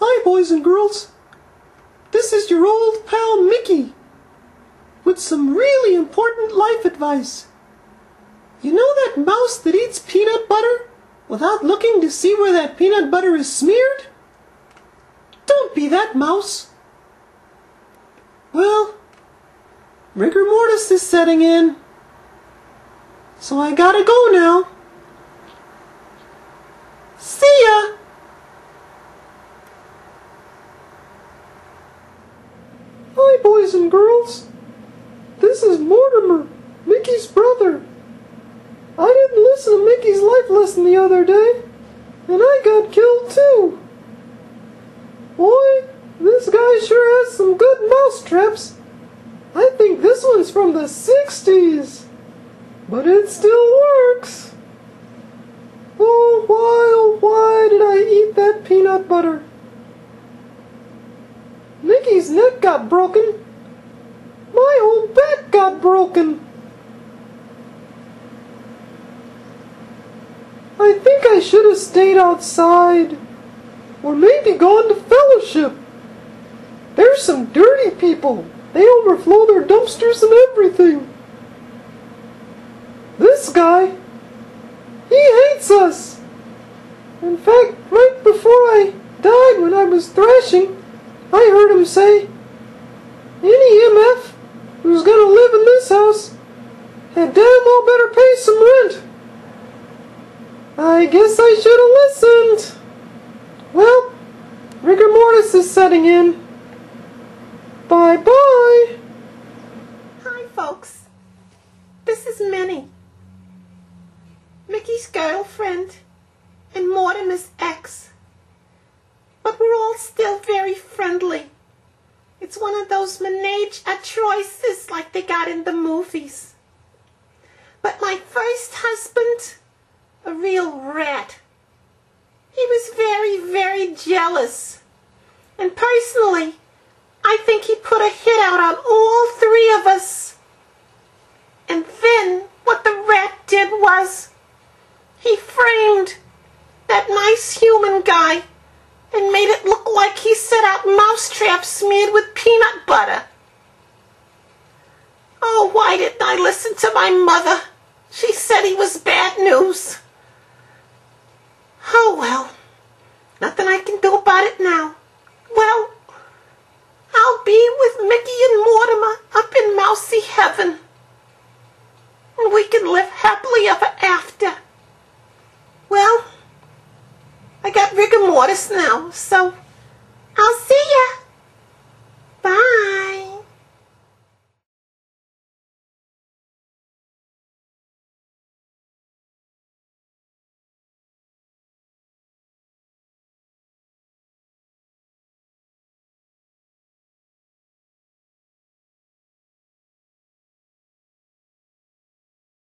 Hi, boys and girls. This is your old pal Mickey with some really important life advice. You know that mouse that eats peanut butter without looking to see where that peanut butter is smeared? Don't be that mouse. Well, rigor mortis is setting in. So I gotta go now. See ya! Hi, boys and girls. This is Mortimer, Mickey's brother. I didn't listen to Mickey's life lesson the other day, and I got killed too. Boy, this guy sure has some good mouse traps. I think this one's from the 60s, but it still works. Oh, why, oh, why did I eat that peanut butter? Mickey's neck got broken. Got broken. I think I should have stayed outside. Or maybe gone to fellowship. There's some dirty people. They overflow their dumpsters and everything. This guy, he hates us. In fact, right before I died when I was thrashing, I heard him say, any MF I guess I should have listened. Well, rigor mortis is setting in. Bye bye. Hi, folks. This is Minnie, Mickey's girlfriend and Mortimer's ex. But we're all still very friendly. It's one of those menage a troises like they got in the movies. But my first husband, a real rat. He was very, very jealous. And personally, I think he put a hit out on all three of us. And then what the rat did was he framed that nice human guy and made it look like he set out mousetraps smeared with peanut butter. Oh, why didn't I listen to my mother? She said he was bad news. Oh, well, nothing I can do about it now. Well, I'll be with Mickey and Mortimer up in mousy heaven. And we can live happily ever after. Well, I got rigor mortis now, so I'll see ya.